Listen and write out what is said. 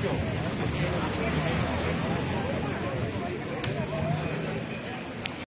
今。